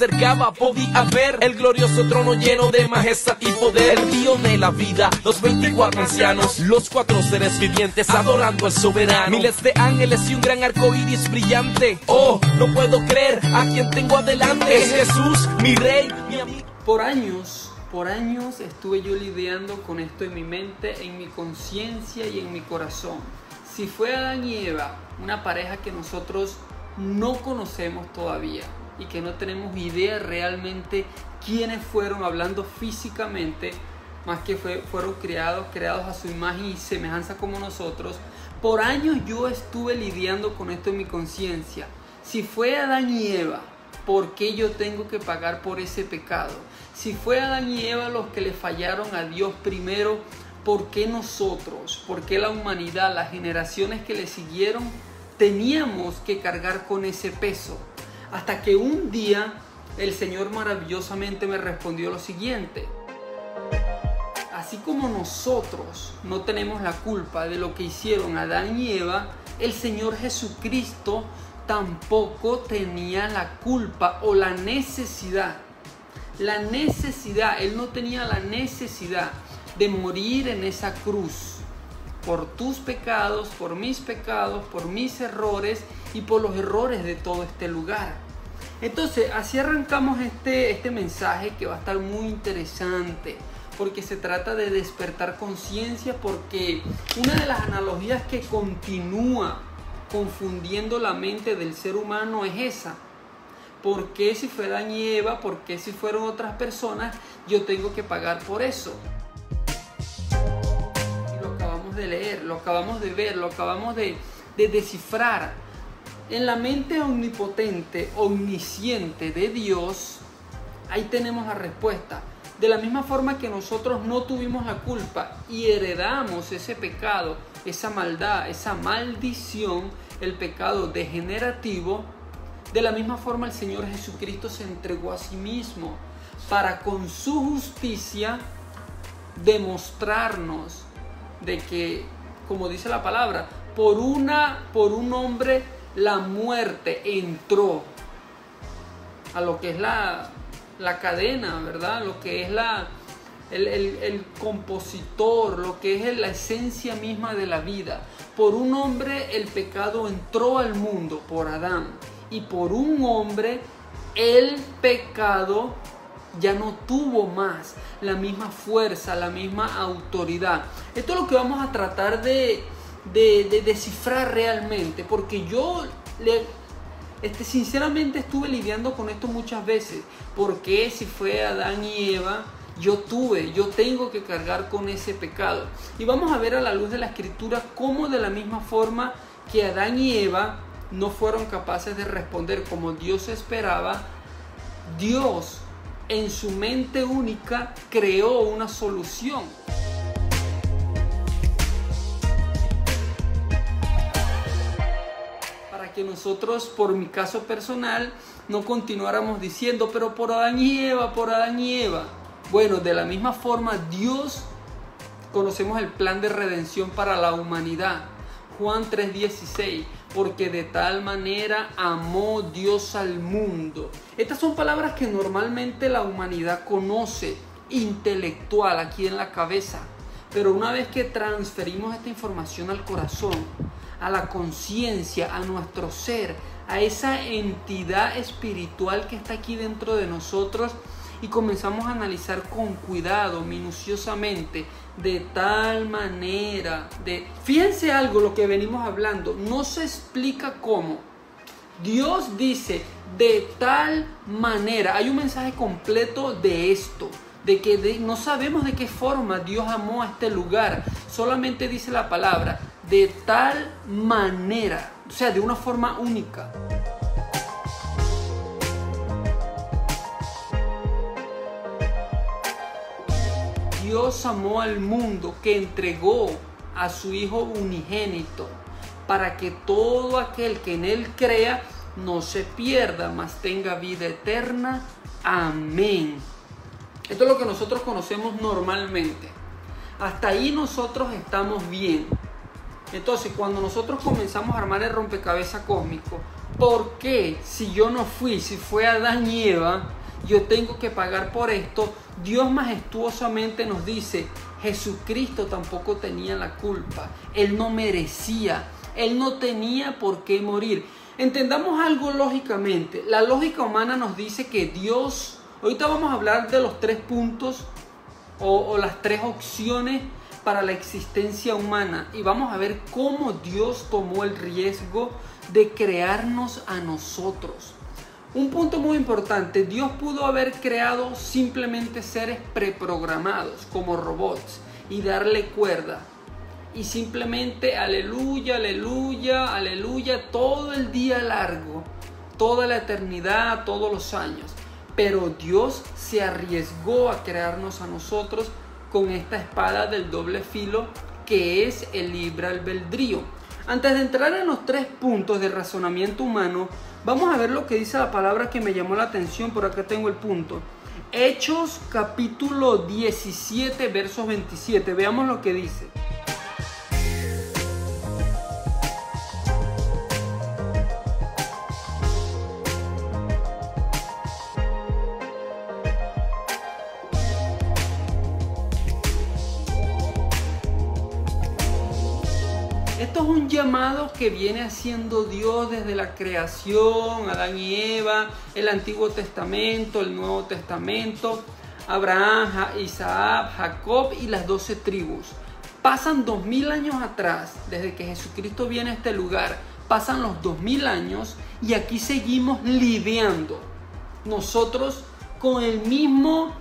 Cercaba, podía ver el glorioso trono lleno de majestad y poder. El río de la vida, los 24 ancianos, los cuatro seres vivientes adorando al soberano. Miles de ángeles y un gran arco iris brillante. Oh, no puedo creer a quien tengo adelante. Es Jesús, mi rey, mi amigo. Por años, por años estuve yo lidiando con esto en mi mente, en mi conciencia y en mi corazón. Si fue Adán y Eva, una pareja que nosotros no conocemos todavía y que no tenemos idea realmente quiénes fueron hablando físicamente, más que fue, fueron creados, creados a su imagen y semejanza como nosotros. Por años yo estuve lidiando con esto en mi conciencia. Si fue Adán y Eva, ¿por qué yo tengo que pagar por ese pecado? Si fue Adán y Eva los que le fallaron a Dios primero, ¿por qué nosotros, por qué la humanidad, las generaciones que le siguieron, teníamos que cargar con ese peso? Hasta que un día el Señor maravillosamente me respondió lo siguiente. Así como nosotros no tenemos la culpa de lo que hicieron Adán y Eva, el Señor Jesucristo tampoco tenía la culpa o la necesidad. La necesidad, Él no tenía la necesidad de morir en esa cruz por tus pecados, por mis pecados, por mis errores y por los errores de todo este lugar. Entonces, así arrancamos este, este mensaje que va a estar muy interesante, porque se trata de despertar conciencia, porque una de las analogías que continúa confundiendo la mente del ser humano es esa. ¿Por qué si fue Adán y Eva, por qué si fueron otras personas, yo tengo que pagar por eso? Lo acabamos de leer, lo acabamos de ver, lo acabamos de, de descifrar. En la mente omnipotente, omnisciente de Dios, ahí tenemos la respuesta. De la misma forma que nosotros no tuvimos la culpa y heredamos ese pecado, esa maldad, esa maldición, el pecado degenerativo, de la misma forma el Señor Jesucristo se entregó a sí mismo para con su justicia demostrarnos de que, como dice la palabra, por una por un hombre la muerte entró a lo que es la, la cadena, ¿verdad? Lo que es la, el, el, el, compositor, lo que es la esencia misma de la vida. Por un hombre el pecado entró al mundo, por Adán. Y por un hombre el pecado ya no tuvo más la misma fuerza, la misma autoridad. Esto es lo que vamos a tratar de, de, de descifrar realmente, porque yo le, este, sinceramente estuve lidiando con esto muchas veces. Porque si fue Adán y Eva, yo tuve, yo tengo que cargar con ese pecado. Y vamos a ver a la luz de la escritura cómo de la misma forma que Adán y Eva no fueron capaces de responder como Dios esperaba, Dios en su mente única creó una solución. Nosotros, por mi caso personal, no continuáramos diciendo, pero por Adán y Eva, por Adán y Eva. Bueno, de la misma forma, Dios conocemos el plan de redención para la humanidad. Juan 3:16, porque de tal manera amó Dios al mundo. Estas son palabras que normalmente la humanidad conoce, intelectual, aquí en la cabeza. Pero una vez que transferimos esta información al corazón, a la conciencia, a nuestro ser, a esa entidad espiritual que está aquí dentro de nosotros, y comenzamos a analizar con cuidado, minuciosamente, de tal manera, de fíjense algo lo que venimos hablando, no se explica cómo. Dios dice de tal manera, hay un mensaje completo de esto, de que no sabemos de qué forma Dios amó a este lugar, solamente dice la palabra, de tal manera, o sea, de una forma única. Dios amó al mundo que entregó a su Hijo unigénito para que todo aquel que en Él crea no se pierda, mas tenga vida eterna. Amén. Esto es lo que nosotros conocemos normalmente. Hasta ahí nosotros estamos bien. Entonces, cuando nosotros comenzamos a armar el rompecabezas cósmico, ¿por qué si yo no fui, si fue Adán y Eva, yo tengo que pagar por esto? Dios majestuosamente nos dice, Jesucristo tampoco tenía la culpa, Él no merecía, Él no tenía por qué morir. Entendamos algo lógicamente, la lógica humana nos dice que Dios, ahorita vamos a hablar de los tres puntos o, o las tres opciones para la existencia humana y vamos a ver cómo Dios tomó el riesgo de crearnos a nosotros. Un punto muy importante, Dios pudo haber creado simplemente seres preprogramados como robots y darle cuerda. Y simplemente aleluya, aleluya, aleluya, todo el día largo, toda la eternidad, todos los años. Pero Dios se arriesgó a crearnos a nosotros con esta espada del doble filo que es el libre albedrío. Antes de entrar en los tres puntos de razonamiento humano, Vamos a ver lo que dice la palabra que me llamó la atención, por acá tengo el punto. Hechos capítulo 17, versos 27. Veamos lo que dice. Esto es un llamado que viene haciendo Dios desde la creación, Adán y Eva, el Antiguo Testamento, el Nuevo Testamento, Abraham, Isaac, Jacob y las doce tribus. Pasan dos mil años atrás, desde que Jesucristo viene a este lugar, pasan los dos mil años y aquí seguimos lidiando. Nosotros con el mismo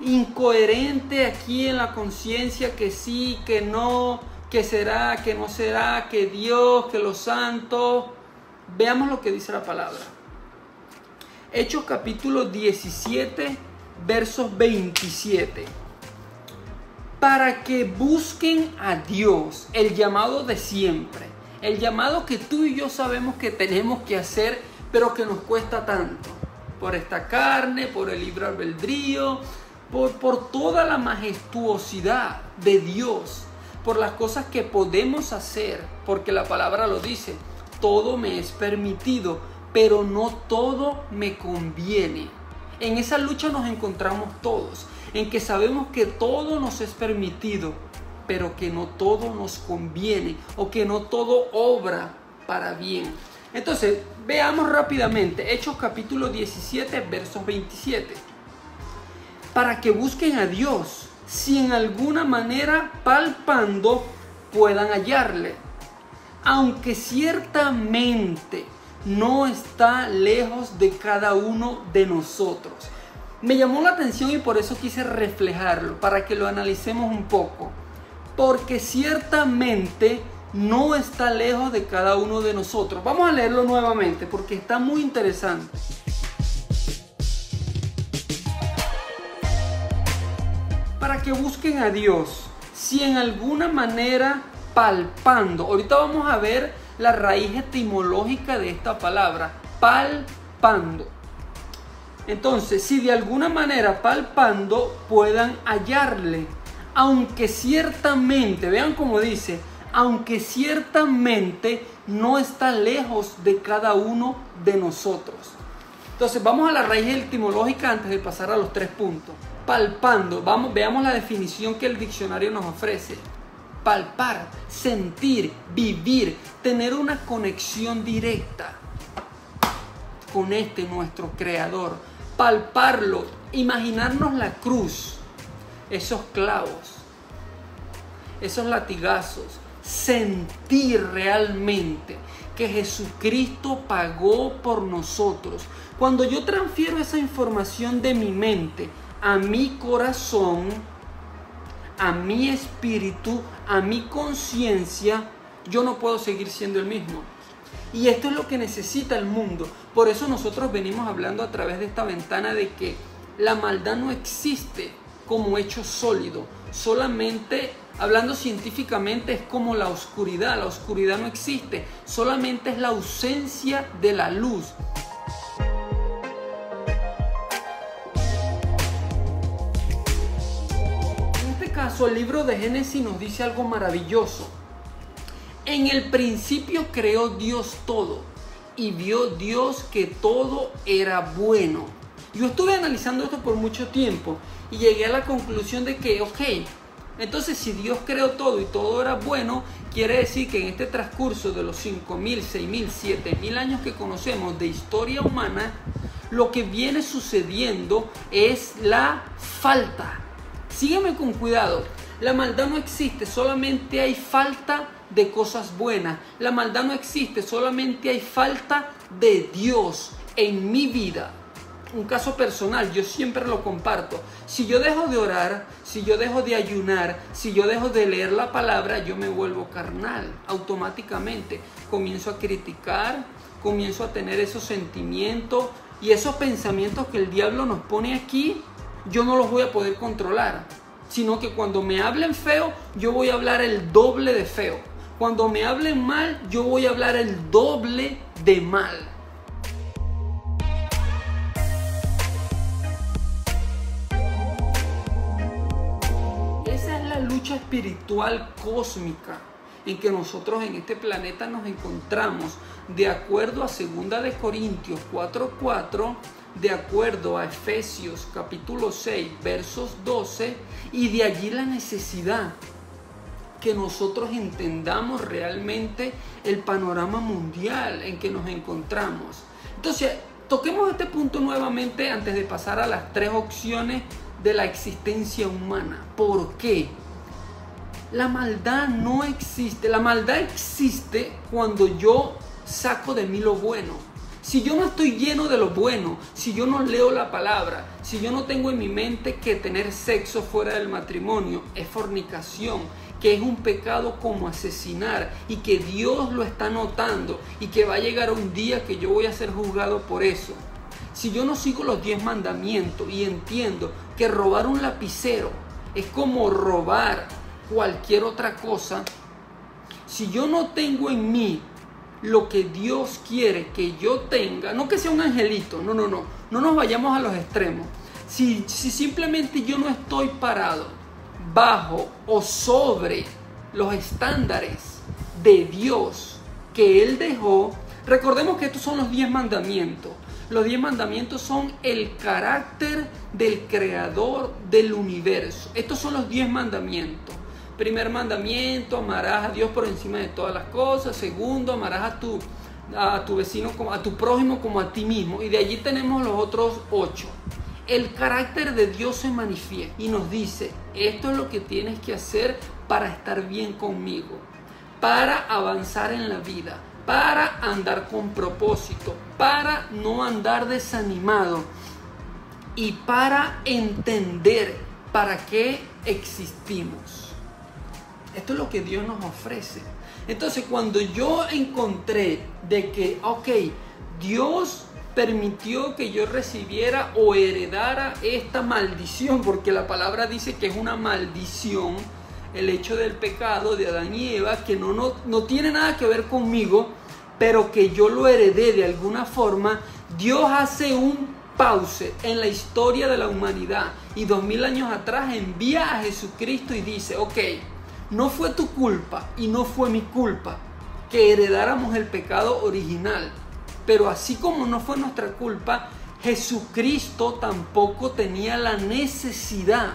incoherente aquí en la conciencia que sí, que no, que será, que no será, que Dios, que los santos. Veamos lo que dice la palabra. Hechos capítulo 17, versos 27. Para que busquen a Dios, el llamado de siempre, el llamado que tú y yo sabemos que tenemos que hacer, pero que nos cuesta tanto. Por esta carne, por el libre albedrío, por, por toda la majestuosidad de Dios por las cosas que podemos hacer, porque la palabra lo dice, todo me es permitido, pero no todo me conviene. En esa lucha nos encontramos todos, en que sabemos que todo nos es permitido, pero que no todo nos conviene o que no todo obra para bien. Entonces, veamos rápidamente Hechos capítulo 17, versos 27. Para que busquen a Dios si en alguna manera palpando puedan hallarle, aunque ciertamente no está lejos de cada uno de nosotros. Me llamó la atención y por eso quise reflejarlo, para que lo analicemos un poco. Porque ciertamente no está lejos de cada uno de nosotros. Vamos a leerlo nuevamente porque está muy interesante. Para que busquen a Dios. Si en alguna manera palpando, ahorita vamos a ver la raíz etimológica de esta palabra, palpando. Entonces, si de alguna manera palpando puedan hallarle, aunque ciertamente, vean como dice, aunque ciertamente no está lejos de cada uno de nosotros. Entonces, vamos a la raíz etimológica antes de pasar a los tres puntos palpando. Vamos, veamos la definición que el diccionario nos ofrece. Palpar, sentir, vivir, tener una conexión directa con este nuestro creador. Palparlo, imaginarnos la cruz, esos clavos, esos latigazos, sentir realmente que Jesucristo pagó por nosotros. Cuando yo transfiero esa información de mi mente a mi corazón, a mi espíritu, a mi conciencia, yo no puedo seguir siendo el mismo. Y esto es lo que necesita el mundo. Por eso nosotros venimos hablando a través de esta ventana de que la maldad no existe como hecho sólido. Solamente, hablando científicamente, es como la oscuridad. La oscuridad no existe. Solamente es la ausencia de la luz. El libro de Génesis nos dice algo maravilloso. En el principio creó Dios todo y vio Dios que todo era bueno. Yo estuve analizando esto por mucho tiempo y llegué a la conclusión de que, ok, entonces si Dios creó todo y todo era bueno, quiere decir que en este transcurso de los 5.000, 6.000, 7.000 años que conocemos de historia humana, lo que viene sucediendo es la falta. Sígueme con cuidado. La maldad no existe, solamente hay falta de cosas buenas. La maldad no existe, solamente hay falta de Dios en mi vida un caso personal, yo siempre lo comparto. Si yo dejo de orar, si yo dejo de ayunar, si yo dejo de leer la palabra, yo me vuelvo carnal automáticamente. Comienzo a criticar, comienzo a tener esos sentimientos y esos pensamientos que el diablo nos pone aquí, yo no los voy a poder controlar. Sino que cuando me hablen feo, yo voy a hablar el doble de feo. Cuando me hablen mal, yo voy a hablar el doble de mal. lucha espiritual cósmica en que nosotros en este planeta nos encontramos de acuerdo a 2 de Corintios 4:4, de acuerdo a Efesios capítulo 6 versos 12 y de allí la necesidad que nosotros entendamos realmente el panorama mundial en que nos encontramos. Entonces, toquemos este punto nuevamente antes de pasar a las tres opciones de la existencia humana. ¿Por qué? La maldad no existe. La maldad existe cuando yo saco de mí lo bueno. Si yo no estoy lleno de lo bueno, si yo no leo la palabra, si yo no tengo en mi mente que tener sexo fuera del matrimonio es fornicación, que es un pecado como asesinar y que Dios lo está notando y que va a llegar un día que yo voy a ser juzgado por eso. Si yo no sigo los diez mandamientos y entiendo que robar un lapicero es como robar cualquier otra cosa, si yo no tengo en mí lo que Dios quiere que yo tenga, no que sea un angelito, no, no, no, no nos vayamos a los extremos. Si, si simplemente yo no estoy parado bajo o sobre los estándares de Dios que Él dejó, recordemos que estos son los diez mandamientos. Los diez mandamientos son el carácter del creador del universo. Estos son los diez mandamientos. Primer mandamiento, amarás a Dios por encima de todas las cosas. Segundo, amarás a tu, a tu vecino, a tu prójimo como a ti mismo. Y de allí tenemos los otros ocho. El carácter de Dios se manifiesta y nos dice, esto es lo que tienes que hacer para estar bien conmigo, para avanzar en la vida, para andar con propósito, para no andar desanimado y para entender para qué existimos. Esto es lo que Dios nos ofrece. Entonces, cuando yo encontré de que, ok, Dios permitió que yo recibiera o heredara esta maldición, porque la palabra dice que es una maldición, el hecho del pecado de Adán y Eva, que no, no, no tiene nada que ver conmigo, pero que yo lo heredé de alguna forma, Dios hace un pause en la historia de la humanidad y dos mil años atrás envía a Jesucristo y dice, ok, no fue tu culpa y no fue mi culpa que heredáramos el pecado original. Pero así como no fue nuestra culpa, Jesucristo tampoco tenía la necesidad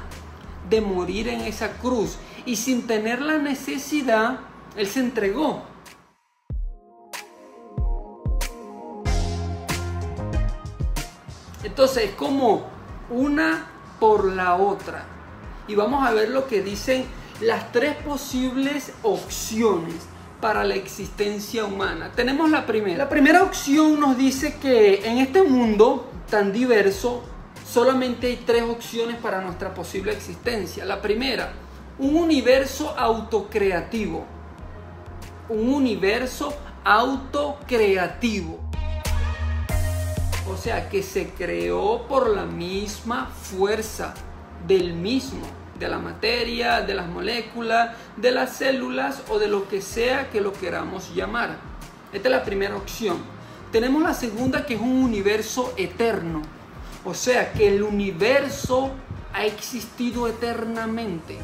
de morir en esa cruz. Y sin tener la necesidad, Él se entregó. Entonces es como una por la otra. Y vamos a ver lo que dicen las tres posibles opciones para la existencia humana. Tenemos la primera. La primera opción nos dice que en este mundo tan diverso solamente hay tres opciones para nuestra posible existencia. La primera, un universo autocreativo. Un universo autocreativo. O sea, que se creó por la misma fuerza del mismo de la materia, de las moléculas, de las células o de lo que sea que lo queramos llamar. Esta es la primera opción. Tenemos la segunda que es un universo eterno. O sea que el universo ha existido eternamente.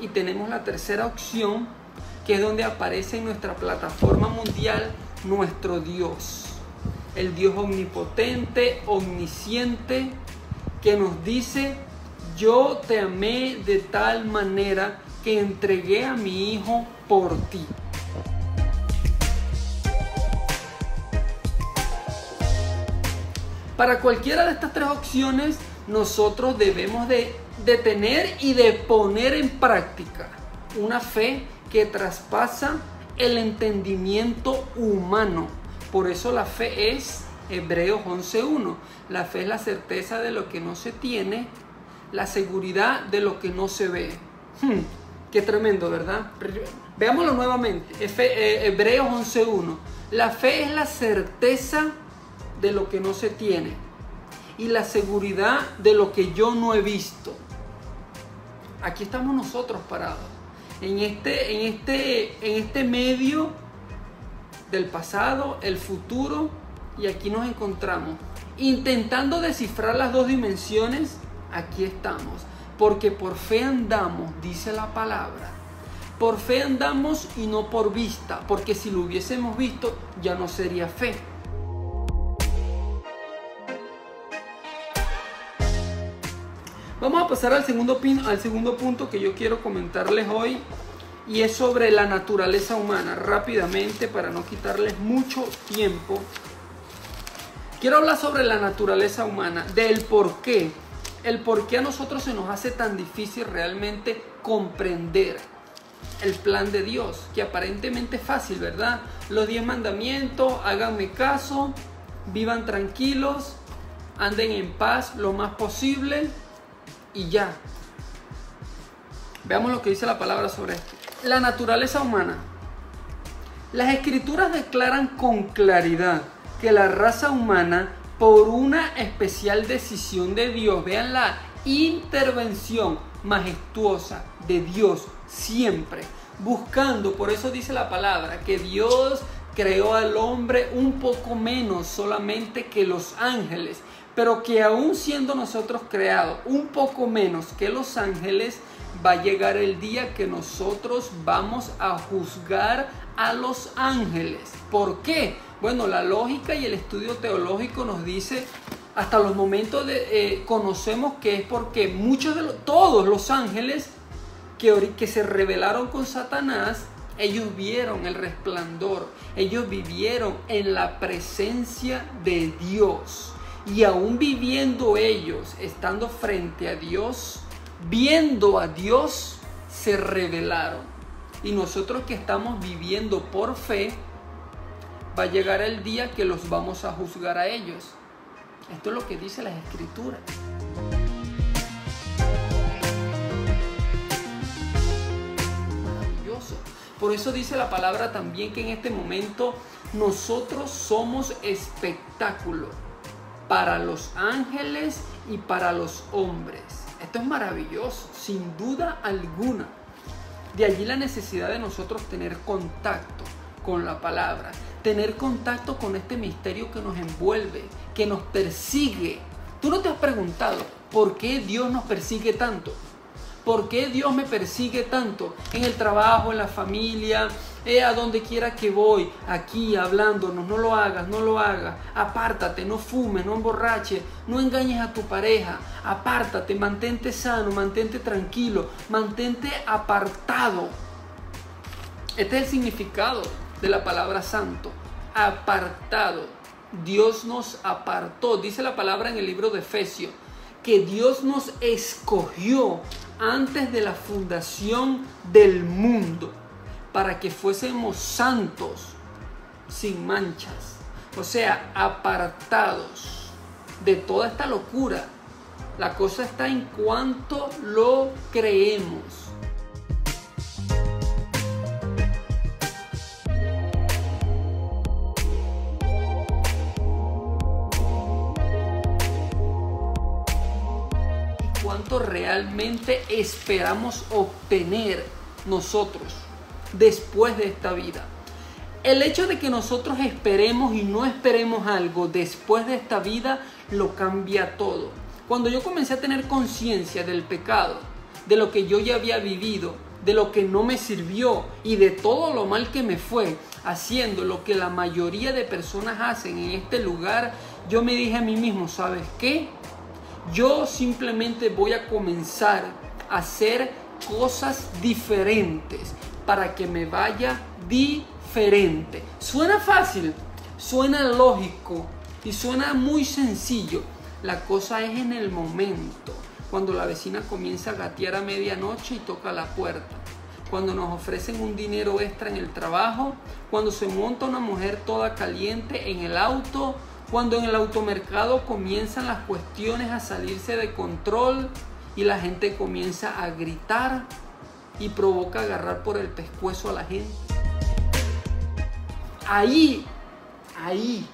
Y tenemos la tercera opción, que es donde aparece en nuestra plataforma mundial nuestro Dios. El Dios omnipotente, omnisciente, que nos dice, yo te amé de tal manera que entregué a mi Hijo por ti. Para cualquiera de estas tres opciones, nosotros debemos de, tener y de poner en práctica una fe que traspasa el entendimiento humano. Por eso la fe es Hebreos 11.1. La fe es la certeza de lo que no se tiene, la seguridad de lo que no se ve. Hmm, qué tremendo, ¿verdad? Veámoslo nuevamente. Eh, Hebreos 11.1. La fe es la certeza de lo que no se tiene y la seguridad de lo que yo no he visto. Aquí estamos nosotros parados. En este, en este, en este medio del pasado, el futuro, y aquí nos encontramos. Intentando descifrar las dos dimensiones, aquí estamos. Porque por fe andamos, dice la palabra. Por fe andamos y no por vista, porque si lo hubiésemos visto ya no sería fe. Vamos a pasar al segundo, al segundo punto que yo quiero comentarles hoy y es sobre la naturaleza humana. Rápidamente, para no quitarles mucho tiempo, quiero hablar sobre la naturaleza humana, del por qué. El por qué a nosotros se nos hace tan difícil realmente comprender el plan de Dios, que aparentemente es fácil, ¿verdad? Los diez mandamientos, háganme caso, vivan tranquilos, anden en paz lo más posible y ya. Veamos lo que dice la palabra sobre esto. La naturaleza humana. Las escrituras declaran con claridad que la raza humana, por una especial decisión de Dios, vean la intervención majestuosa de Dios siempre, buscando, por eso dice la palabra, que Dios creó al hombre un poco menos solamente que los ángeles pero que aún siendo nosotros creados un poco menos que los ángeles, va a llegar el día que nosotros vamos a juzgar a los ángeles. ¿Por qué? Bueno, la lógica y el estudio teológico nos dice, hasta los momentos de, eh, conocemos que es porque muchos de los, todos los ángeles que, se rebelaron con Satanás, ellos vieron el resplandor, ellos vivieron en la presencia de Dios. Y aún viviendo ellos, estando frente a Dios, viendo a Dios, se revelaron. Y nosotros que estamos viviendo por fe, va a llegar el día que los vamos a juzgar a ellos. Esto es lo que dice la Escritura. Maravilloso. Por eso dice la palabra también que en este momento nosotros somos espectáculo para los ángeles y para los hombres. Esto es maravilloso, sin duda alguna. De allí la necesidad de nosotros tener contacto con la palabra, tener contacto con este misterio que nos envuelve, que nos persigue. Tú no te has preguntado por qué Dios nos persigue tanto. ¿Por qué Dios me persigue tanto? En el trabajo, en la familia, eh, a donde quiera que voy, aquí hablándonos, no lo hagas, no lo hagas, apártate, no fumes, no emborraches, no engañes a tu pareja, apártate, mantente sano, mantente tranquilo, mantente apartado. Este es el significado de la palabra santo, apartado. Dios nos apartó, dice la palabra en el libro de Efesios, que Dios nos escogió antes de la fundación del mundo, para que fuésemos santos, sin manchas, o sea, apartados de toda esta locura. La cosa está en cuanto lo creemos. Realmente esperamos obtener nosotros después de esta vida. El hecho de que nosotros esperemos y no esperemos algo después de esta vida lo cambia todo. Cuando yo comencé a tener conciencia del pecado, de lo que yo ya había vivido, de lo que no me sirvió y de todo lo mal que me fue, haciendo lo que la mayoría de personas hacen en este lugar, yo me dije a mí mismo, ¿sabes qué? Yo simplemente voy a comenzar a hacer cosas diferentes para que me vaya diferente. Suena fácil, suena lógico y suena muy sencillo. La cosa es en el momento cuando la vecina comienza a gatear a medianoche y toca la puerta, cuando nos ofrecen un dinero extra en el trabajo, cuando se monta una mujer toda caliente en el auto, cuando en el automercado comienzan las cuestiones a salirse de control y la gente comienza a gritar y provoca agarrar por el pescuezo a la gente. Ahí, ahí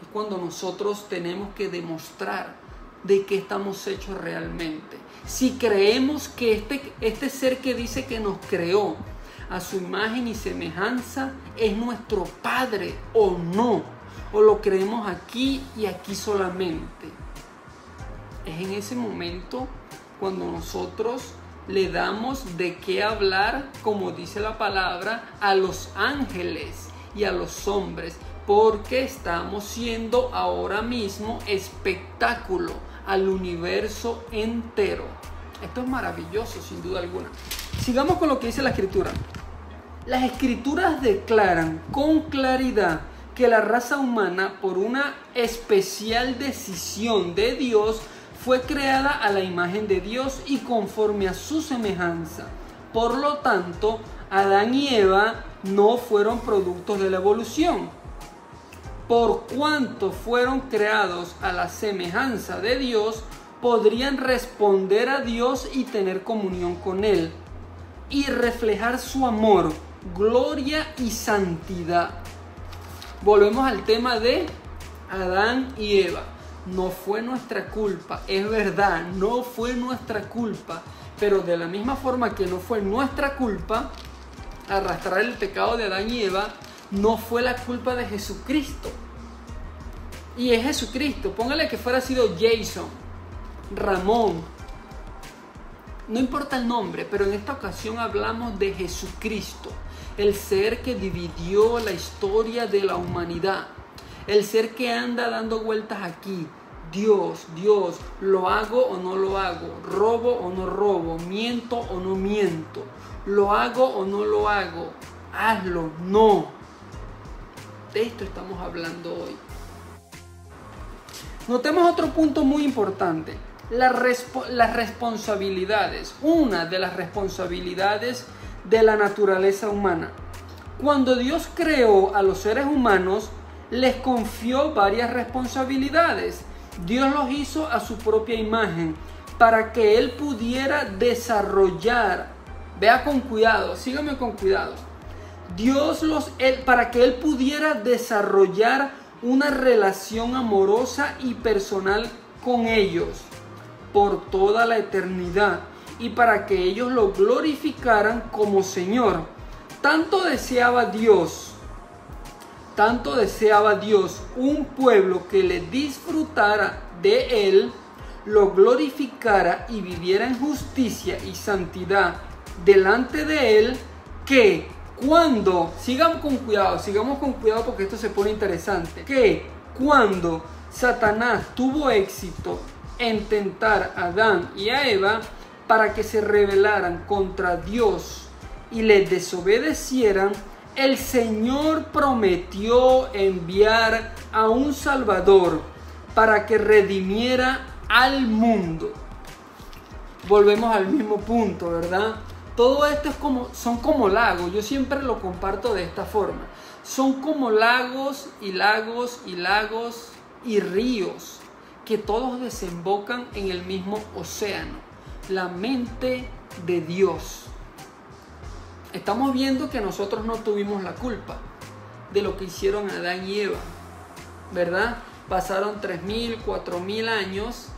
es cuando nosotros tenemos que demostrar de qué estamos hechos realmente. Si creemos que este, este ser que dice que nos creó a su imagen y semejanza es nuestro Padre o no, o lo creemos aquí y aquí solamente. Es en ese momento cuando nosotros le damos de qué hablar, como dice la palabra, a los ángeles y a los hombres, porque estamos siendo ahora mismo espectáculo al universo entero. Esto es maravilloso, sin duda alguna. Sigamos con lo que dice la escritura. Las escrituras declaran con claridad que la raza humana, por una especial decisión de Dios, fue creada a la imagen de Dios y conforme a su semejanza. Por lo tanto, Adán y Eva no fueron productos de la evolución, por cuanto fueron creados a la semejanza de Dios, podrían responder a Dios y tener comunión con Él y reflejar su amor, gloria y santidad. Volvemos al tema de Adán y Eva. No fue nuestra culpa, es verdad, no fue nuestra culpa, pero de la misma forma que no fue nuestra culpa arrastrar el pecado de Adán y Eva, no fue la culpa de Jesucristo. Y es Jesucristo. Póngale que fuera sido Jason, Ramón. No importa el nombre, pero en esta ocasión hablamos de Jesucristo, el ser que dividió la historia de la humanidad, el ser que anda dando vueltas aquí. Dios, Dios, lo hago o no lo hago, robo o no robo, miento o no miento, lo hago o no lo hago, hazlo, no. De esto estamos hablando hoy. Notemos otro punto muy importante, las responsabilidades, una de las responsabilidades de la naturaleza humana. Cuando Dios creó a los seres humanos, les confió varias responsabilidades. Dios los hizo a su propia imagen para que Él pudiera desarrollar, vea con cuidado, sígame con cuidado, Dios los, para que Él pudiera desarrollar una relación amorosa y personal con ellos por toda la eternidad y para que ellos lo glorificaran como Señor. Tanto deseaba Dios, tanto deseaba Dios un pueblo que le disfrutara de Él, lo glorificara y viviera en justicia y santidad delante de Él, que cuando, sigan con cuidado, sigamos con cuidado porque esto se pone interesante, que cuando Satanás tuvo éxito en tentar a Adán y a Eva para que se rebelaran contra Dios y le desobedecieran, el Señor prometió enviar a un Salvador para que redimiera al mundo. Volvemos al mismo punto, ¿verdad? Todo esto es como, son como lagos, yo siempre lo comparto de esta forma. Son como lagos y lagos y lagos y ríos que todos desembocan en el mismo océano, la mente de Dios. Estamos viendo que nosotros no tuvimos la culpa de lo que hicieron Adán y Eva, ¿verdad? Pasaron 3.000, 4.000 años,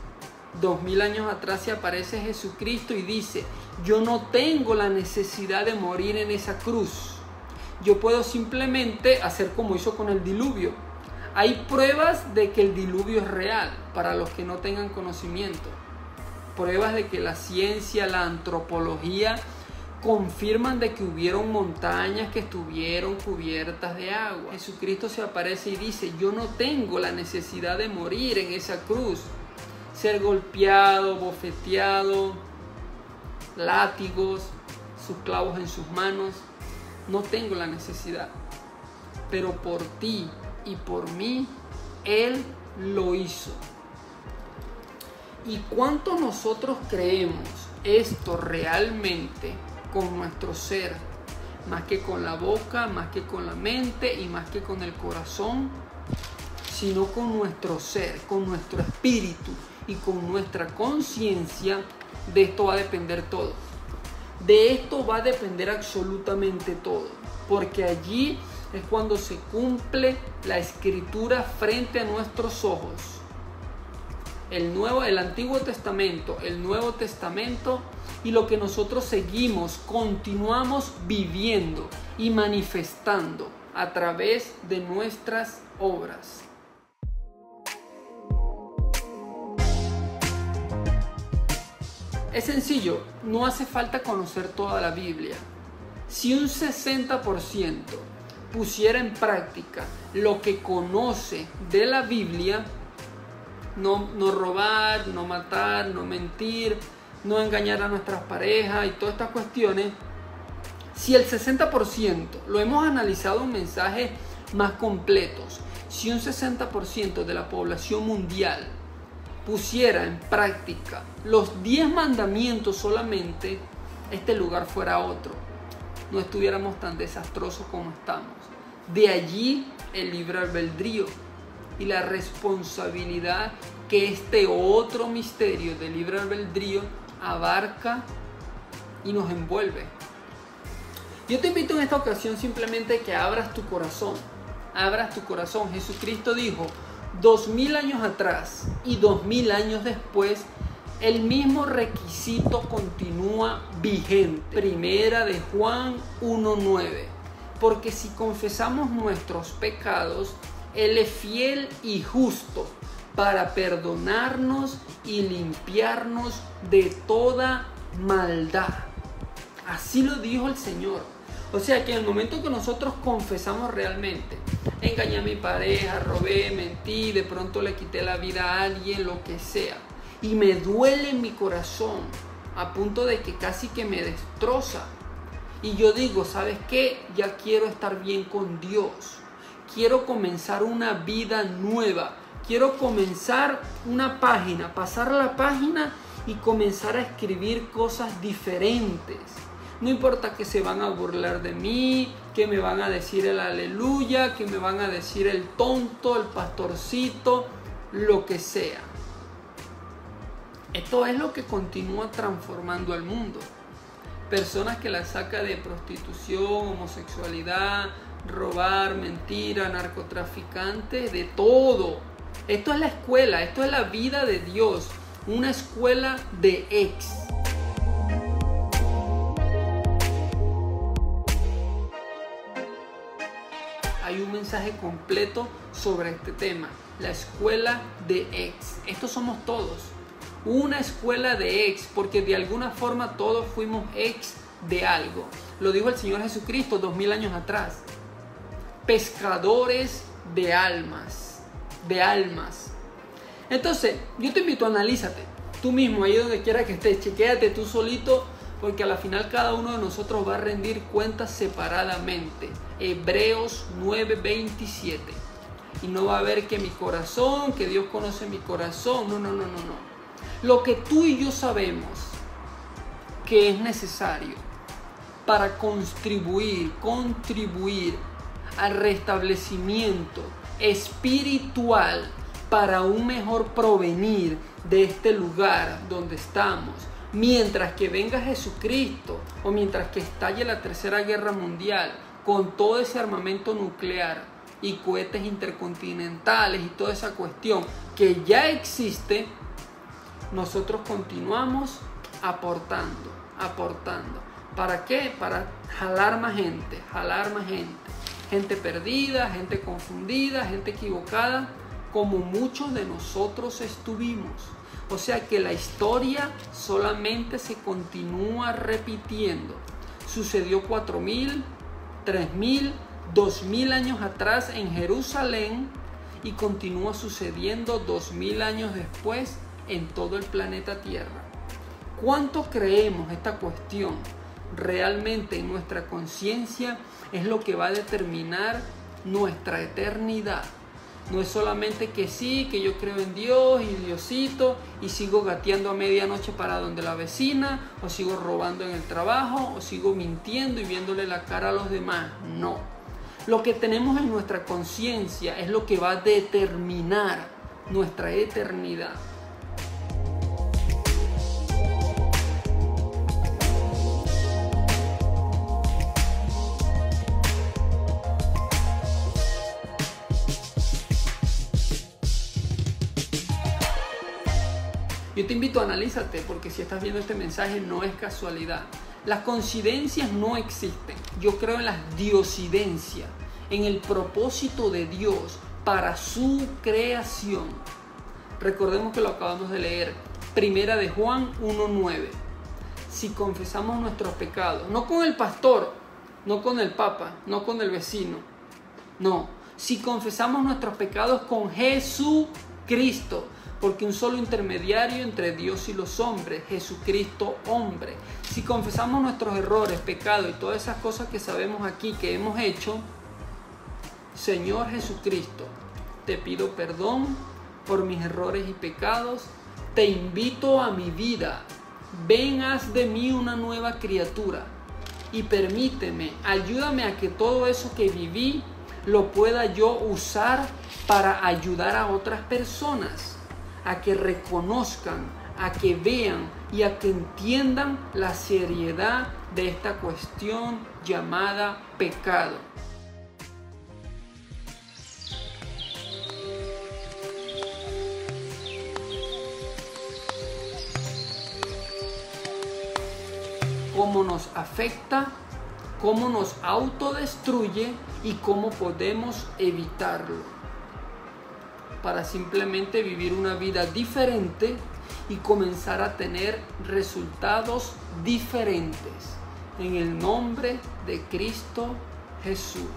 2.000 años atrás se aparece Jesucristo y dice, yo no tengo la necesidad de morir en esa cruz. Yo puedo simplemente hacer como hizo con el diluvio. Hay pruebas de que el diluvio es real para los que no tengan conocimiento. Pruebas de que la ciencia, la antropología confirman de que hubieron montañas que estuvieron cubiertas de agua. Jesucristo se aparece y dice, yo no tengo la necesidad de morir en esa cruz, ser golpeado, bofeteado, látigos, sus clavos en sus manos, no tengo la necesidad. Pero por ti y por mí, Él lo hizo. ¿Y cuánto nosotros creemos esto realmente con nuestro ser? Más que con la boca, más que con la mente y más que con el corazón, sino con nuestro ser, con nuestro espíritu y con nuestra conciencia, de esto va a depender todo. De esto va a depender absolutamente todo, porque allí es cuando se cumple la escritura frente a nuestros ojos. El, nuevo, el Antiguo Testamento, el Nuevo Testamento y lo que nosotros seguimos, continuamos viviendo y manifestando a través de nuestras obras. Es sencillo, no hace falta conocer toda la Biblia. Si un 60% pusiera en práctica lo que conoce de la Biblia, no, robar, no matar, no mentir, no engañar a nuestras parejas y todas estas cuestiones, si el 60% lo hemos analizado en mensajes más completos, si un 60% de la población mundial pusiera en práctica los 10 mandamientos solamente, este lugar fuera otro. No estuviéramos tan desastrosos como estamos. De allí el libre albedrío y la responsabilidad que este otro misterio del libre albedrío abarca y nos envuelve. Yo te invito en esta ocasión simplemente que abras tu corazón, abras tu corazón. Jesucristo dijo, dos mil años atrás y dos mil años después, el mismo requisito continúa vigente. Primera de Juan 1.9 porque si confesamos nuestros pecados, Él es fiel y justo para perdonarnos y limpiarnos de toda maldad. Así lo dijo el Señor. O sea que en el momento que nosotros confesamos realmente, engañé a mi pareja, robé, mentí, de pronto le quité la vida a alguien, lo que sea, y me duele mi corazón, a punto de que casi que me destroza, y yo digo, ¿sabes qué? Ya quiero estar bien con Dios. Quiero comenzar una vida nueva. Quiero comenzar una página, pasar la página y comenzar a escribir cosas diferentes. No importa que se van a burlar de mí, que me van a decir el aleluya, que me van a decir el tonto, el pastorcito, lo que sea. Esto es lo que continúa transformando el mundo personas que la saca de prostitución, homosexualidad, robar, mentira, narcotraficante, de todo. Esto es la escuela, esto es la vida de Dios, una escuela de ex. Hay un mensaje completo sobre este tema, la escuela de ex. Estos somos todos una escuela de ex, porque de alguna forma todos fuimos ex de algo. Lo dijo el Señor Jesucristo dos mil años atrás. Pescadores de almas, de almas. Entonces, yo te invito a analízate, tú mismo, ahí donde quiera que estés, chequéate tú solito, porque a la final cada uno de nosotros va a rendir cuentas separadamente. Hebreos 9:27. Y no va a haber que mi corazón, que Dios conoce mi corazón. No, no, no, no, no. Lo que tú y yo sabemos que es necesario para contribuir, contribuir al restablecimiento espiritual para un mejor provenir de este lugar donde estamos. Mientras que venga Jesucristo o mientras que estalle la tercera guerra mundial con todo ese armamento nuclear y cohetes intercontinentales y toda esa cuestión que ya existe, nosotros continuamos aportando, aportando. ¿Para qué? Para jalar más gente, jalar más gente. Gente perdida, gente confundida, gente equivocada, como muchos de nosotros estuvimos. O sea que la historia solamente se continúa repitiendo. sucedió 4.000, 3.000, 2.000 años atrás en Jerusalén y continúa sucediendo 2.000 años después en todo el planeta Tierra. ¿Cuánto creemos esta cuestión realmente en nuestra conciencia es lo que va a determinar nuestra eternidad? No es solamente que sí, que yo creo en Dios y Diosito y sigo gateando a medianoche para donde la vecina, o sigo robando en el trabajo, o sigo mintiendo y viéndole la cara a los demás. No. Lo que tenemos en nuestra conciencia es lo que va a determinar nuestra eternidad. Yo te invito a analízate porque si estás viendo este mensaje no es casualidad. Las coincidencias no existen. Yo creo en las diosidencias, en el propósito de Dios para su creación. Recordemos que lo acabamos de leer. Primera de Juan 1.9. Si confesamos nuestros pecados, no con el pastor, no con el papa, no con el vecino. No, si confesamos nuestros pecados con Jesucristo porque un solo intermediario entre Dios y los hombres, Jesucristo hombre. Si confesamos nuestros errores, pecados y todas esas cosas que sabemos aquí que hemos hecho, Señor Jesucristo, te pido perdón por mis errores y pecados, te invito a mi vida, ven haz de mí una nueva criatura y permíteme, ayúdame a que todo eso que viví lo pueda yo usar para ayudar a otras personas a que reconozcan, a que vean y a que entiendan la seriedad de esta cuestión llamada pecado. cómo nos afecta, cómo nos autodestruye y cómo podemos evitarlo para simplemente vivir una vida diferente y comenzar a tener resultados diferentes. En el nombre de Cristo Jesús.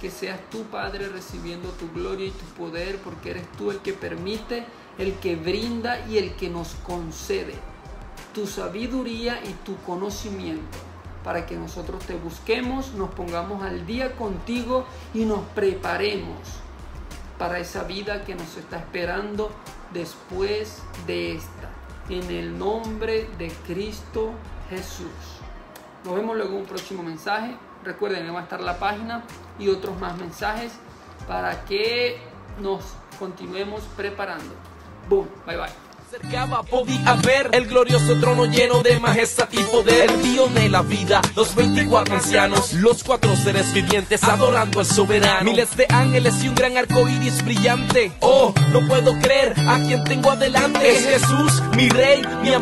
Que seas tu Padre recibiendo tu gloria y tu poder porque eres tú el que permite, el que brinda y el que nos concede tu sabiduría y tu conocimiento para que nosotros te busquemos, nos pongamos al día contigo y nos preparemos para esa vida que nos está esperando después de esta. En el nombre de Cristo Jesús. Nos vemos luego en un próximo mensaje. Recuerden que va a estar la página y otros más mensajes para que nos continuemos preparando. Boom, bye bye acercaba podía ver el glorioso trono lleno de majestad y poder. El Dios de la vida los 24 ancianos los cuatro seres vivientes adorando al soberano. Miles de ángeles y un gran arco iris brillante. Oh no puedo creer a quien tengo adelante. Es Jesús mi rey mi amigo